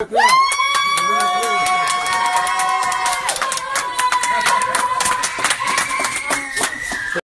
Yeah.